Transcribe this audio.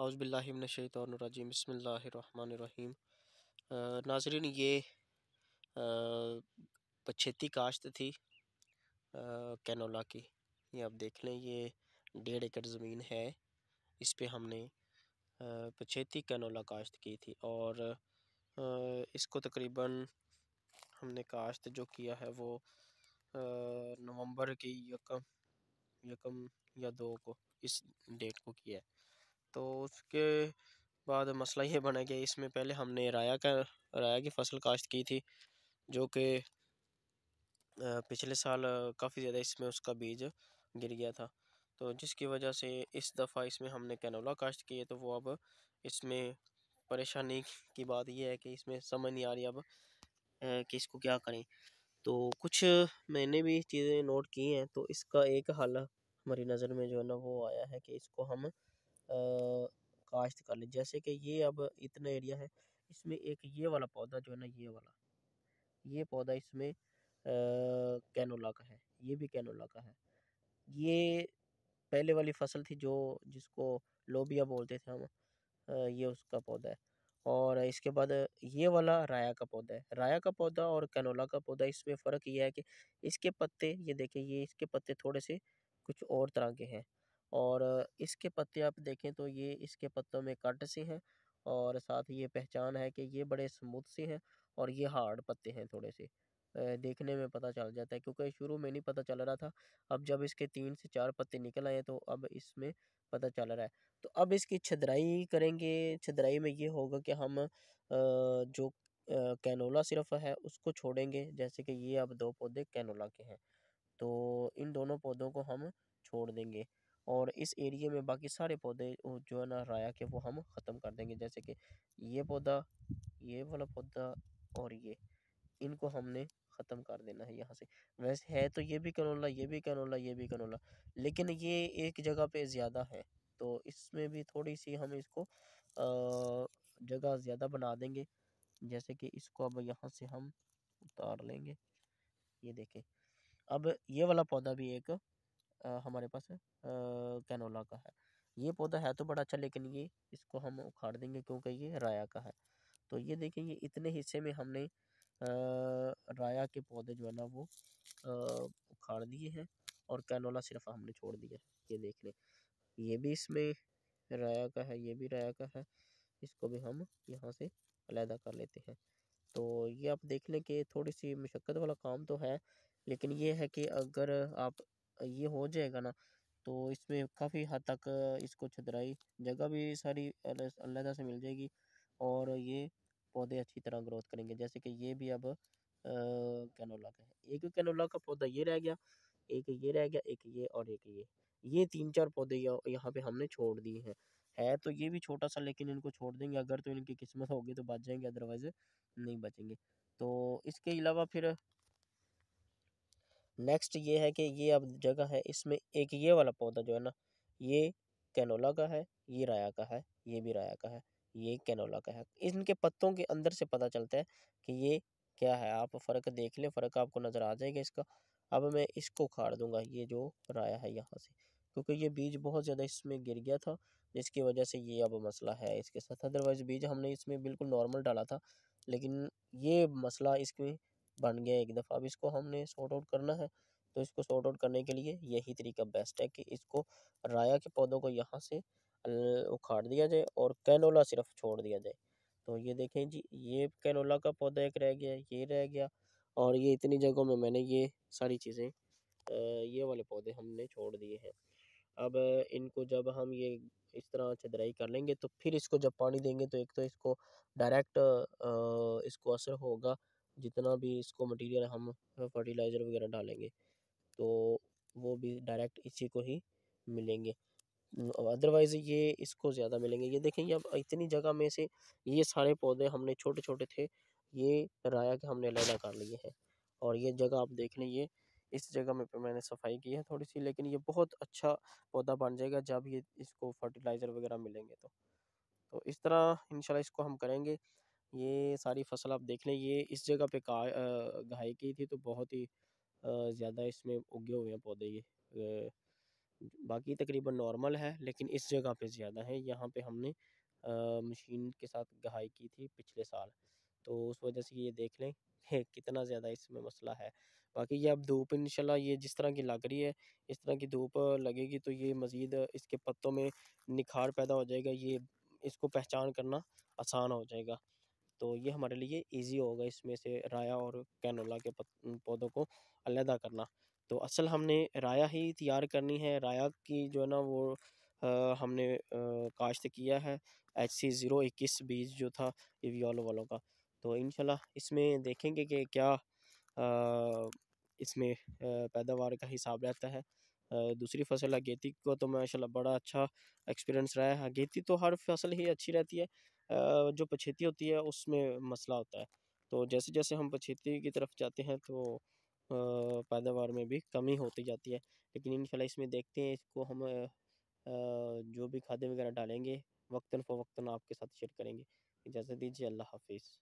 हाउज़बिल्लिमिनशैतरजीम बसमीम नाजरीन, ये पछेती काश्त थी कैनोला की। ये आप देख लें, ये डेढ़ एकड़ ज़मीन है। इस पे हमने पछेती कैनोला काश्त की थी और इसको तकरीबन हमने काश्त जो किया है वो नवंबर की यकम यकम या दो को, इस डेट को किया है। तो उसके बाद मसला ये बना गया इसमें पहले हमने राया का, राया की फ़सल काश्त की थी, जो कि पिछले साल काफ़ी ज़्यादा इसमें उसका बीज गिर गया था। तो जिसकी वजह से इस दफ़ा इसमें हमने कैनोला काश्त की है तो वो अब इसमें परेशानी की बात यह है कि इसमें समझ नहीं आ रही अब कि इसको क्या करें। तो कुछ मैंने भी चीज़ें नोट की हैं तो इसका एक हल हमारी नज़र में जो है ना वो आया है कि इसको हम काश्त कर लें। जैसे कि ये अब इतना एरिया है, इसमें एक ये वाला पौधा जो है ना, ये वाला, ये पौधा इसमें कैनोला का है, ये भी कैनोला का है। ये पहले वाली फ़सल थी जो, जिसको लोबिया बोलते थे हम ये उसका पौधा है। और इसके बाद ये वाला राया का पौधा है। राया का पौधा और कैनोला का पौधा, इसमें फ़र्क ये है कि इसके पत्ते, ये देखें ये इसके पत्ते थोड़े से कुछ और तरह के हैं। और इसके पत्ते आप देखें तो ये इसके पत्तों में कट से हैं और साथ ये पहचान है कि ये बड़े स्मूथ से हैं और ये हार्ड पत्ते हैं थोड़े से। देखने में पता चल जाता है क्योंकि शुरू में नहीं पता चल रहा था, अब जब इसके तीन से चार पत्ते निकल आए तो अब इसमें पता चल रहा है। तो अब इसकी छदराई करेंगे, छदराई में ये होगा कि हम जो कैनोला सिर्फ़ है उसको छोड़ेंगे, जैसे कि ये अब दो पौधे कैनोला के हैं। तो इन दोनों पौधों को हम छोड़ देंगे। और इस एरिए में बाकी सारे पौधे जो है ना राया के वो हम ख़त्म कर देंगे। जैसे कि ये पौधा ये वाला पौधा और ये इनको हमने ख़त्म कर देना है यहाँ से। वैसे है तो ये भी कनोला ये भी कनोला ये भी कनोला लेकिन ये एक जगह पे ज़्यादा है तो इसमें भी थोड़ी सी हम इसको जगह ज़्यादा बना देंगे। जैसे कि इसको अब यहाँ से हम उतार लेंगे। ये देखें अब ये वाला पौधा भी एक आ, हमारे पास कैनोला का है। ये पौधा है तो बड़ा अच्छा लेकिन ये इसको हम उखाड़ देंगे क्योंकि ये राया का है। तो ये देखें ये इतने हिस्से में हमने आ, राया के पौधे जो है ना वो उखाड़ दिए हैं और कैनोला सिर्फ़ हमने छोड़ दिया ये देख लें। ये भी इसमें राया का है ये भी राया का है। इसको भी हम यहाँ से अलहदा कर लेते हैं। तो ये आप देख लें कि थोड़ी सी मशक्क़त वाला काम तो है लेकिन ये है कि अगर आप ये हो जाएगा ना तो इसमें काफ़ी हद तक इसको छतराई जगह भी सारी अलहदा से मिल जाएगी और ये पौधे अच्छी तरह ग्रोथ करेंगे। जैसे कि ये भी अब कैनोला का है। एक कैनोला का पौधा ये रह गया, एक ये रह गया, एक ये और एक ये। ये तीन चार पौधे यहाँ पे हमने छोड़ दिए हैं। है तो ये भी छोटा सा लेकिन इनको छोड़ देंगे। अगर तो इनकी किस्मत होगी तो बच जाएँगे, अदरवाइज़ नहीं बचेंगे। तो इसके अलावा फिर नेक्स्ट ये है कि ये अब जगह है, इसमें एक ये वाला पौधा जो है ना, ये कैनोला का है, ये राया का है, ये भी राया का है, ये कैनोला का है। इनके पत्तों के अंदर से पता चलता है कि ये क्या है। आप फ़र्क देख लें, फ़र्क आपको नज़र आ जाएगा इसका। अब मैं इसको उखाड़ दूँगा, ये जो राया है यहाँ से, क्योंकि ये बीज बहुत ज़्यादा इसमें गिर गया था, जिसकी वजह से ये अब मसला है इसके साथ। अदरवाइज़ बीज हमने इसमें बिल्कुल नॉर्मल डाला था, लेकिन ये मसला इसमें बन गया एक दफ़ा। अब इसको हमने सॉर्ट आउट करना है तो इसको सॉर्ट आउट करने के लिए यही तरीका बेस्ट है कि इसको राया के पौधों को यहाँ से उखाड़ दिया जाए और कैनोला सिर्फ़ छोड़ दिया जाए। तो ये देखें जी, ये कैनोला का पौधा एक रह गया, ये रह गया और ये इतनी जगहों में मैंने ये सारी चीज़ें ये वाले पौधे हमने छोड़ दिए हैं। अब इनको जब हम ये इस तरह चदराई कर लेंगे तो फिर इसको जब पानी देंगे तो एक तो इसको डायरेक्ट इसको असर होगा जितना भी इसको मटेरियल हम फर्टिलाइज़र वगैरह डालेंगे तो वो भी डायरेक्ट इसी को ही मिलेंगे। अदरवाइज़ ये इसको ज़्यादा मिलेंगे। ये देखेंगे अब इतनी जगह में से ये सारे पौधे हमने छोटे छोटे थे, ये राया के हमने अलहदा कर लिए हैं। और ये जगह आप देख लें, ये इस जगह में मैंने सफ़ाई की है थोड़ी सी, लेकिन ये बहुत अच्छा पौधा बन जाएगा जब ये इसको फर्टिलाइज़र वगैरह मिलेंगे तो। तो इस तरह इंशाल्लाह इसको हम करेंगे। ये सारी फ़सल आप देख लें, ये इस जगह पे का घाई की थी तो बहुत ही ज़्यादा इसमें उगे हुए हैं पौधे ये बाकी तकरीबन नॉर्मल है, लेकिन इस जगह पे ज़्यादा है। यहाँ पे हमने मशीन के साथ गहाई की थी पिछले साल तो उस वजह से ये देख लें, कितना ज़्यादा इसमें मसला है। बाकी ये अब धूप इंशाल्लाह ये जिस तरह की लग रही है, इस तरह की धूप लगेगी तो ये मज़ीद इसके पत्तों में निखार पैदा हो जाएगा, ये इसको पहचान करना आसान हो जाएगा। तो ये हमारे लिए इजी होगा इसमें से राया और कैनोला के पौधों को अलहदा करना। तो असल हमने राया ही तैयार करनी है। राया की जो है ना वो आ, हमने काश्त किया है एच सी ज़ीरो इक्कीस बीज जो था ये वालों का। तो इनशाला इसमें देखेंगे कि क्या आ, इसमें पैदावार का हिसाब रहता है। दूसरी फ़सल अगेती को तो माशाल्लाह बड़ा अच्छा एक्सपीरियंस रहा है। अगेती तो हर फ़सल ही अच्छी रहती है। जो पछेती होती है, उसमें मसला होता है। तो जैसे जैसे हम पछेती की तरफ़ जाते हैं तो पैदावार में भी कमी होती जाती है। लेकिन इन इसमें देखते हैं, इसको हम जो भी खादे वगैरह डालेंगे वक्ता फ़वक्ता आपके साथ शेयर करेंगे। इजाज़त दीजिए, अल्लाह हाफिज़।